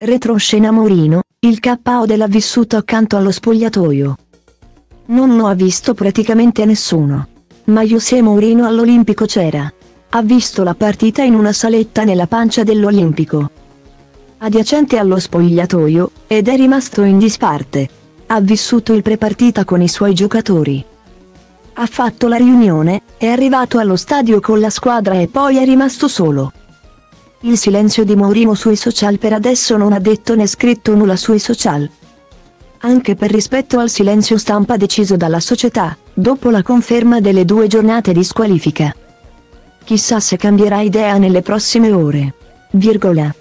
Retroscena Mourinho, il KO dell'ha vissuto accanto allo spogliatoio. Non lo ha visto praticamente nessuno. Ma José Mourinho all'Olimpico c'era. Ha visto la partita in una saletta nella pancia dell'Olimpico. Adiacente allo spogliatoio, ed è rimasto in disparte. Ha vissuto il prepartita con i suoi giocatori. Ha fatto la riunione, è arrivato allo stadio con la squadra e poi è rimasto solo. Il silenzio di Mourinho sui social per adesso non ha detto né scritto nulla sui social. Anche per rispetto al silenzio stampa deciso dalla società, dopo la conferma delle due giornate di squalifica. Chissà se cambierà idea nelle prossime ore. Virgola.